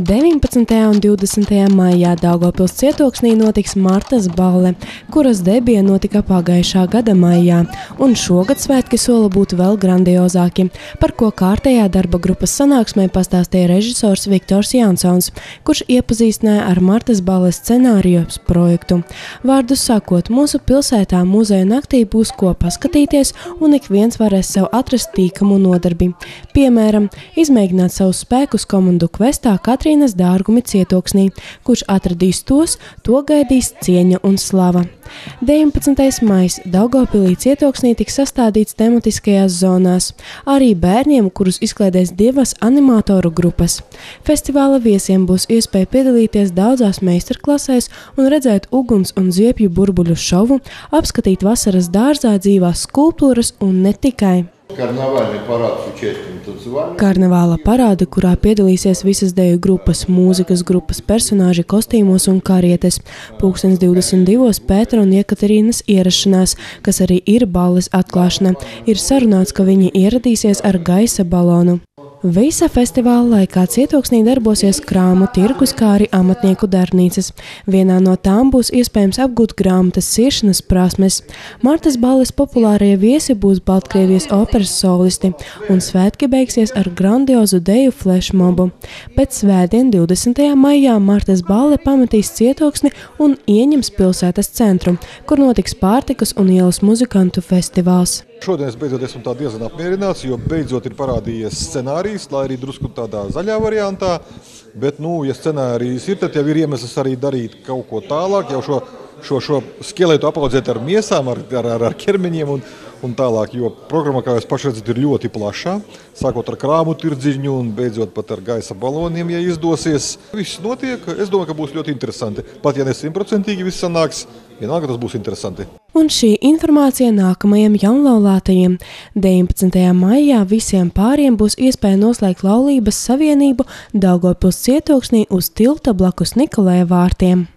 19. un 20. maijā Daugopils cietoksnī notiks Martas balle, kuras debija notika pagājušā gada maijā, un šogad svētki sola būt vēl grandiozāki, par ko kārtējā darba grupas sanāksmē pastāstīja režisors Viktors Jansons, kurš iepazīstināja ar Martas balles scenārijos projektu. Vārdu sakot, mūsu pilsētā muzeja naktī būs ko paskatīties, un ik viens varēs sev atrast tīkamu nodarbi. Piemēram, izmēģināt savus spēkus komandu kvestā katru Katrīnas dārgumi cietoksnī, kurš atradīs tos, to gaidīs cieņa un slava. 19. maijs Daugopilī cietoksnī tiks sastādīts tematiskajās zonās, arī bērniem, kurus izklaidēs divas animatoru grupas. Festivāla viesiem būs iespēja piedalīties daudzās meistarklasēs un redzēt uguns un ziepju burbuļu šovu, apskatīt vasaras dārzā dzīvās skulptūras un ne tikai. Karnevāla parādi, kurā piedalīsies visas deju grupas, mūzikas grupas personāži kostīmos un karietes. Pūkstens 22. Pētera un Iekaterīnas ierašanās, kas arī ir balles atklāšana, ir sarunāts, ka viņi ieradīsies ar gaisa balonu. Visa festivāla laikā cietoksnī darbosies krāmu tirgus, kā arī amatnieku darbnīcas. Vienā no tām būs iespējams apgūt grāmatas siešanas prasmes. Martas balles populārie viesi būs Baltkrievijas operas solisti, un svētki beigsies ar grandiozu deju flashmobu. Pēc svētdien 20. maijā Martas balle pametīs cietoksni un ieņems pilsētas centru, kur notiks pārtikas un ielas muzikantu festivāls. Šodien es beidzot esmu tā diezgan apmierināts, jo beidzot ir parādījies scenārijs, lai arī drusku tādā zaļā variantā. Bet, nu, ja scenārijs ir, tad jau ir iemesls arī darīt kaut ko tālāk, jau šo, šo, šo skeletu apaudzēt ar miesām, ar, ar, ar, ar ķermeņiem un, un tālāk. Jo programma, kā jūs paši redzat, ir ļoti plaša. Sākot ar krāmu tirdziņu un beidzot pat ar gaisa baloniem, ja izdosies. Viss notiek. Es domāju, ka būs ļoti interesanti. Pat ja ne simtprocentīgi viss sanāks, vienalga tas būs interesanti. Un šī informācija nākamajiem jaunlaulātajiem 19. maijā visiem pāriem būs iespēja noslēgt laulības savienību Daugopils cietoksnī uz tilta blakus Nikolēja vārtiem.